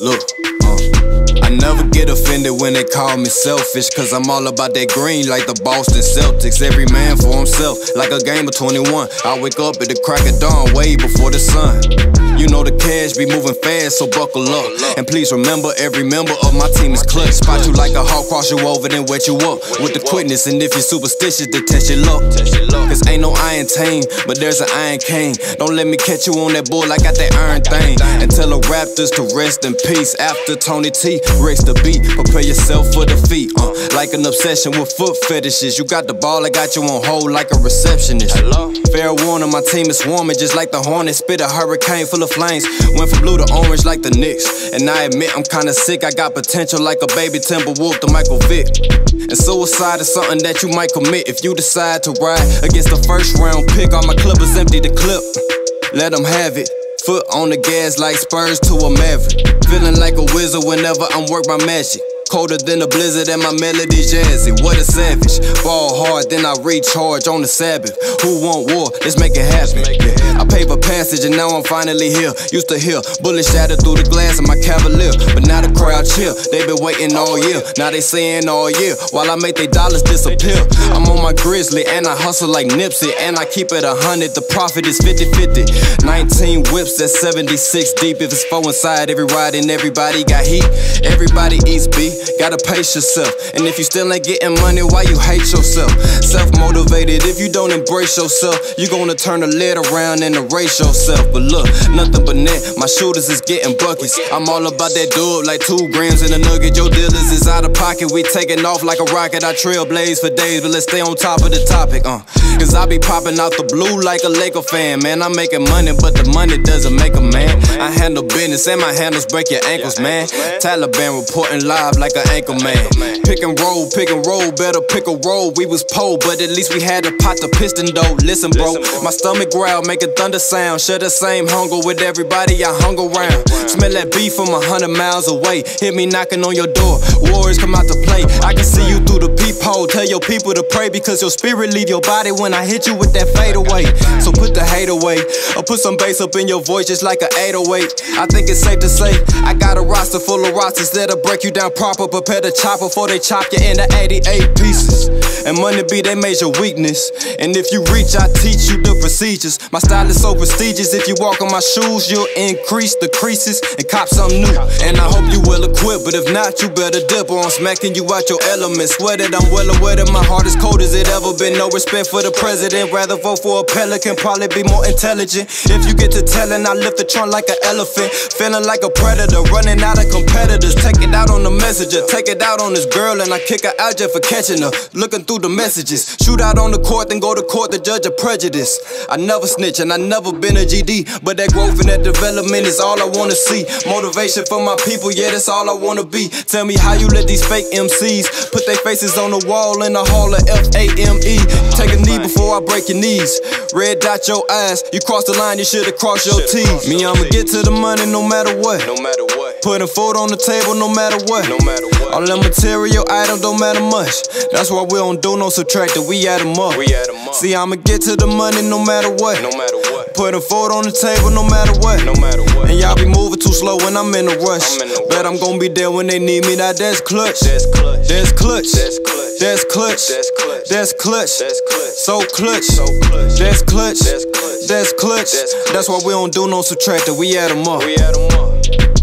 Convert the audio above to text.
Look, uh, I never get offended when they call me selfish. Cause I'm all about that green like the Boston Celtics. Every man for himself, like a game of 21. I wake up at the crack of dawn, way before the sun. You know the cash be moving fast, so buckle up. And please remember, every member of my team is clutch. Spot you like a hawk, cross you over, then wet you up. With the quickness, and if you're superstitious, then test your luck. Cause ain't no iron tame, but there's an iron cane. Don't let me catch you on that bull, I got that iron thing. And tell the Raptors to rest in peace. After Tony T breaks the beat, prepare yourself for defeat. Uh, like an obsession with foot fetishes. You got the ball, I got you on hold like a receptionist. Hello? Fair warning, my team is swarming just like the Hornets. Spit a hurricane full of flames. Went from blue to orange like the Knicks. And I admit I'm kinda sick. I got potential like a baby Timberwolf to Michael Vick. And suicide is something that you might commit if you decide to ride against the first round pick. All my clippers empty the clip. Let them have it. Foot on the gas like Spurs to a Maverick. Feeling like a wizard whenever I'm work my magic. Colder than a blizzard and my melody jazzy. What a savage. Ball hard, then I recharge on the Sabbath. Who want war? Let's make it happen. I paid for passage and now I'm finally here. Used to hear bullets shatter through the glass of my Cavalier. But now the crowd chill. They been waiting all year. Now they saying all year. While I make their dollars disappear. I'm on my grizzly and I hustle like Nipsey. And I keep it a hundred. The profit is 50 50. 19 whips, that's 76 deep. If it's four inside, every ride and everybody got heat. Everybody eats beef. Gotta pace yourself. And if you still ain't getting money, why you hate yourself? Self motivated, if you don't embrace yourself, you gonna turn the lid around and erase yourself. But look, nothing but net. My shooters is getting buckets. I'm all about that dub, like two grams in a nugget. Your dealers is out of pocket. We taking off like a rocket. I trailblaze for days, but let's stay on top of the topic. Uh, Cause I be popping out the blue like a Laker fan. Man, I'm making money, but the money doesn't make a man. I handle business and my handles break your ankles, man. Taliban reporting live like an anchor man. Pick and roll, pick and roll, better pick a roll. We was poor, but at least we had a pot to piston though. Listen, bro, my stomach growl, make a thunder sound. Share the same hunger with everybody I hung around. Smell that beef from a hundred miles away. Hit me knocking on your door. Warriors come out to play. I can see you through the peephole. Tell your people to pray because your spirit leave your body when I hit you with that fade away. So put the hate away, or put some bass up in your voice just like an 808. I think it's safe to say I got a roster full of rosters that'll break you down proper. Prepare the chopper before they chop you into 88 pieces. And money be their major weakness. And if you reach, I teach you the procedures. My style is so prestigious. If you walk on my shoes, you'll increase the creases and cop something new. And I hope you well equipped, but if not, you better dip or I'm smacking you out your element. Swear that I'm well aware that my heart is cold as it ever been. No respect for the president. Rather vote for a pelican, probably be more intelligent. If you get to telling, I lift the trunk like an elephant. Feeling like a predator, running out of competitors. Take it out on the take it out on this girl, and I kick her out just for catching her. Looking through the messages, shoot out on the court, then go to court to judge a prejudice. I never snitch, and I never been a GD, but that growth and that development is all I wanna see. Motivation for my people, yeah, that's all I wanna be. Tell me how you let these fake MCs put their faces on the wall in the hall of F A M E. Take a knee before I break your knees. Red dot your eyes, you cross the line, you should've crossed your T's. Me, I'ma get to the money no matter what. No matter what, Putting food on the table no matter what. no matter what. All the material item don't matter much. That's why we don't do no subtracting, we add them up. We add 'em up. See, I'ma get to the money no matter what. No matter what, Putting food on the table no matter what. no matter what. And y'all be moving too slow when I'm in a rush. I'm in a Bet I'm gonna be there when they need me. Now that's clutch. That's clutch. That's clutch. That's clutch. That's clutch. That's clutch. That's clutch. That's clutch. So clutch. So clutch. That's clutch. That's clutch. That's clutch. That's why we don't do no subtracting. We add them up. We add 'em up.